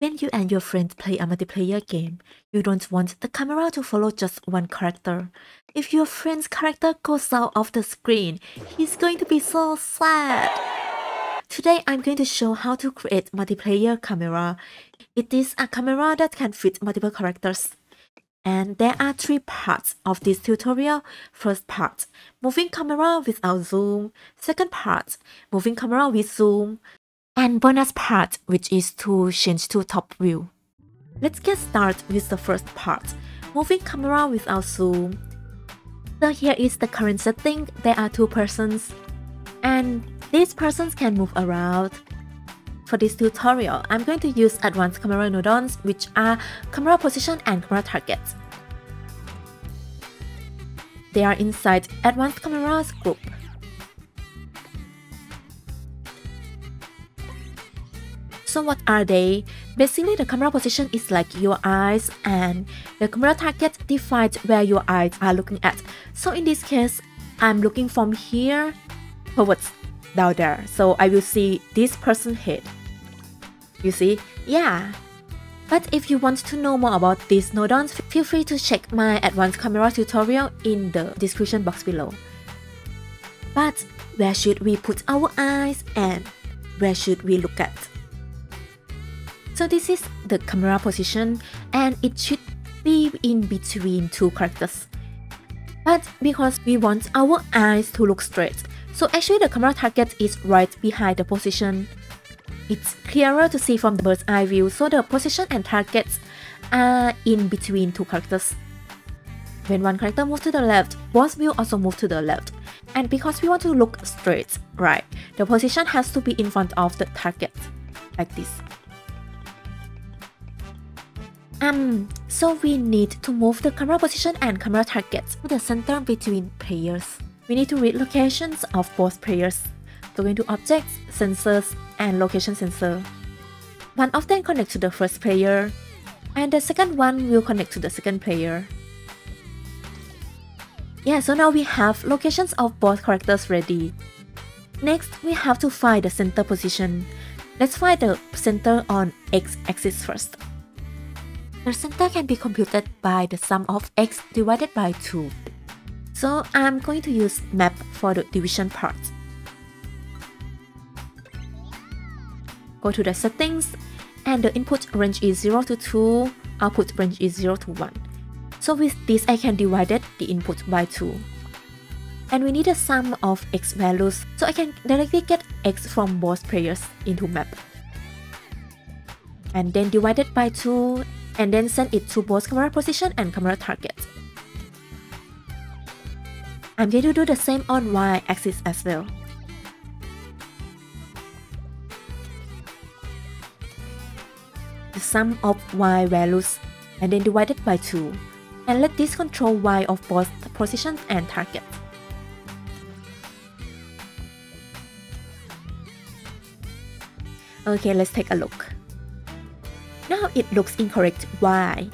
When you and your friends play a multiplayer game, you don't want the camera to follow just one character. If your friend's character goes out of the screen, he's going to be so sad. Today I'm going to show how to create multiplayer camera. It is a camera that can fit multiple characters. And there are three parts of this tutorial. First part, moving camera without zoom. Second part, moving camera with zoom. And bonus part, which is to change to top view. Let's get started with the first part, moving camera without zoom. So here is the current setting. There are two persons. And these persons can move around. For this tutorial, I'm going to use advanced camera nodons, which are camera position and camera targets. They are inside advanced cameras group. So what are they? Basically, the camera position is like your eyes and the camera target defines where your eyes are looking at. So in this case, I'm looking from here towards down there. So I will see this person's head. You see? Yeah. But if you want to know more about these nodons, feel free to check my advanced camera tutorial in the description box below. But where should we put our eyes and where should we look at? So this is the camera position and it should be in between two characters. But because we want our eyes to look straight, so actually the camera target is right behind the position. It's clearer to see from the bird's eye view, so the position and targets are in between two characters. When one character moves to the left, both will also move to the left. And because we want to look straight, right, the position has to be in front of the target, like this. Um, so we need to move the camera position and camera targets to the center between players we need to read locations of both players. Going to Objects, Sensors, and Location Sensor. One of them connects to the first player, and the second one will connect to the second player. Yeah, so now we have locations of both characters ready. Next, we have to find the center position. Let's find the center on x-axis first. The center can be computed by the sum of x divided by 2. So I'm going to use map for the division part. Go to the settings and the input range is 0 to 2, output range is 0 to 1. So with this I can divide the input by 2. And we need a sum of x values so I can directly get x from both players into map. And then divide it by 2 and then send it to both camera position and camera target. I'm going to do the same on y-axis as well. The sum of y values and then divided by 2 and let this control y of both position and target. Okay, let's take a look. It looks incorrect. Why?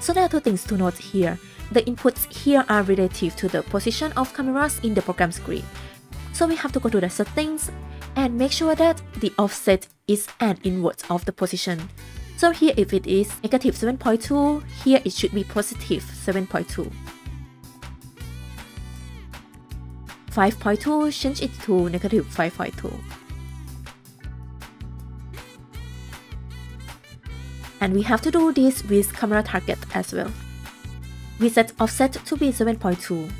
So there are two things to note here. The inputs here are relative to the position of cameras in the program screen. So we have to go to the settings and make sure that the offset is an inverse of the position. So here if it is negative 7.2, here it should be positive 7.2. 5.2, change it to negative 5.2. And we have to do this with camera target as well we set offset to be 7.2,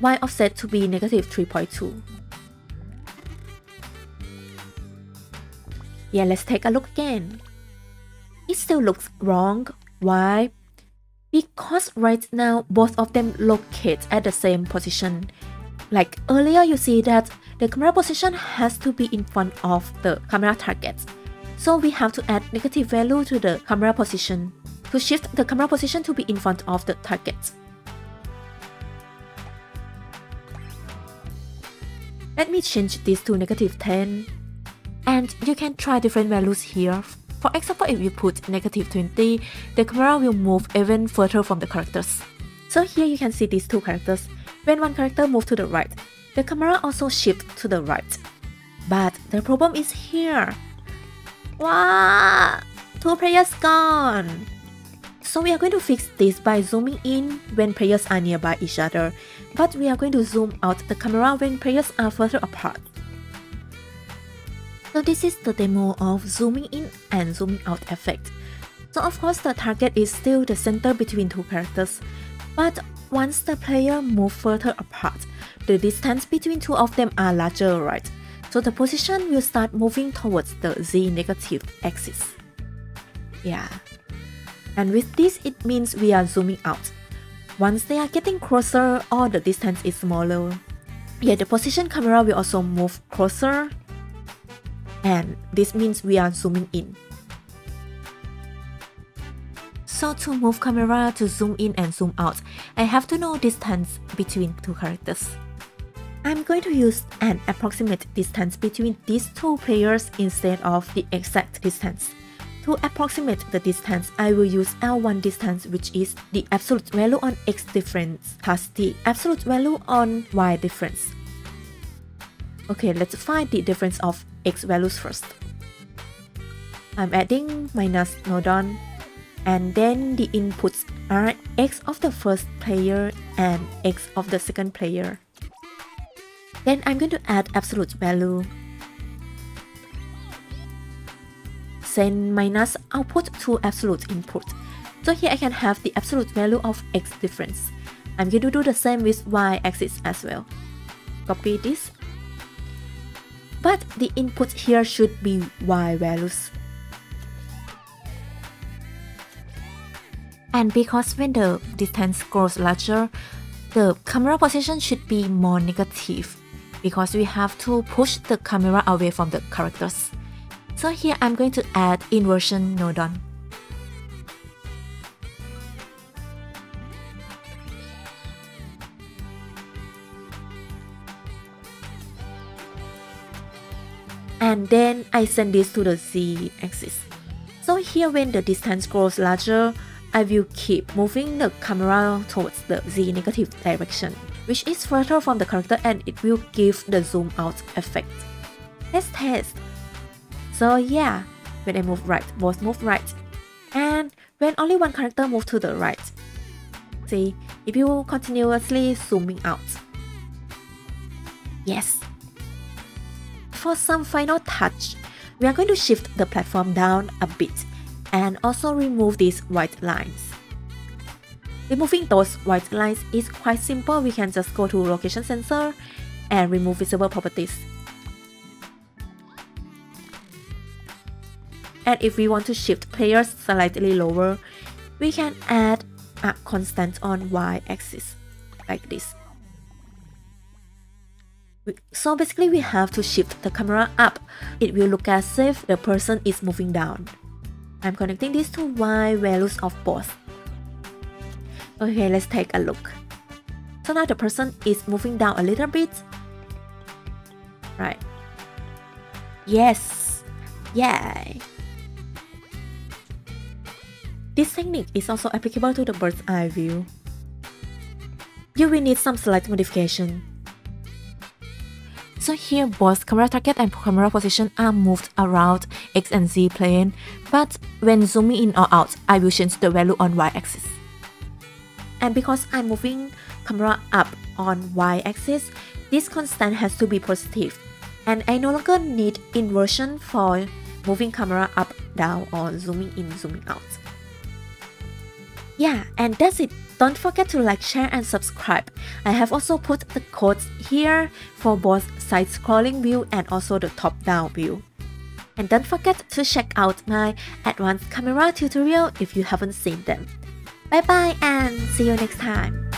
y offset to be negative 3.2. Yeah, let's take a look again. It still looks wrong. Why? Because right now, both of them locate at the same position. Like earlier, you see that the camera position has to be in front of the camera target. So we have to add negative value to the camera position to shift the camera position to be in front of the target. Let me change this to negative 10. And you can try different values here. For example, if you put negative 20, the camera will move even further from the characters. So here you can see these two characters. When one character moves to the right, the camera also shifts to the right. But the problem is here. Wow! Two players gone. So we are going to fix this by zooming in when players are nearby each other, but we are going to zoom out the camera when players are further apart. So this is the demo of zooming in and zooming out effect. So of course the target is still the center between two characters, but once the player move further apart, the distance between two of them are larger, right? So the position will start moving towards the z negative axis. Yeah. And with this, it means we are zooming out. Once they are getting closer or the distance is smaller, yeah, the position camera will also move closer and this means we are zooming in. So to move camera to zoom in and zoom out, I have to know distance between two characters. I'm going to use an approximate distance between these two players instead of the exact distance. To approximate the distance, I will use L1 distance which is the absolute value on x difference plus the absolute value on y difference. Okay, let's find the difference of x values first. I'm adding minus nodon and then the inputs are x of the first player and x of the second player. Then I'm going to add absolute value. Send minus output to absolute input. So here I can have the absolute value of x difference. I'm going to do the same with y axis as well. Copy this but the input here should be y values. And because when the distance grows larger, the camera position should be more negative because we have to push the camera away from the characters. So here I'm going to add inversion nodon. and then I send this to the z-axis. So here when the distance grows larger, I will keep moving the camera towards the z negative direction, which is further from the character and it will give the zoom out effect. Let's test. So yeah, when I move right, both move right. And when only one character move to the right. See, if you continuously zooming out. Yes, for some final touch, we are going to shift the platform down a bit and also remove these white lines. Removing those white lines is quite simple. We can just go to location sensor and remove visible properties. And if we want to shift players slightly lower, we can add a constant on y-axis like this. So basically we have to shift the camera up. It will look as if the person is moving down. I'm connecting these to Y values of both. Okay, let's take a look. So now the person is moving down a little bit. Right. Yes. Yay. This technique is also applicable to the bird's eye view. You will need some slight modification so here both camera target and camera position are moved around X and Z plane, but when zooming in or out, I will change the value on Y axis. And because I'm moving camera up on Y axis, this constant has to be positive, and I no longer need inversion for moving camera up, down or zooming in, zooming out. Yeah, and that's it. Don't forget to like, share, and subscribe. I have also put the codes here for both side-scrolling view and also the top-down view. And don't forget to check out my advanced camera tutorial if you haven't seen them. Bye bye and see you next time.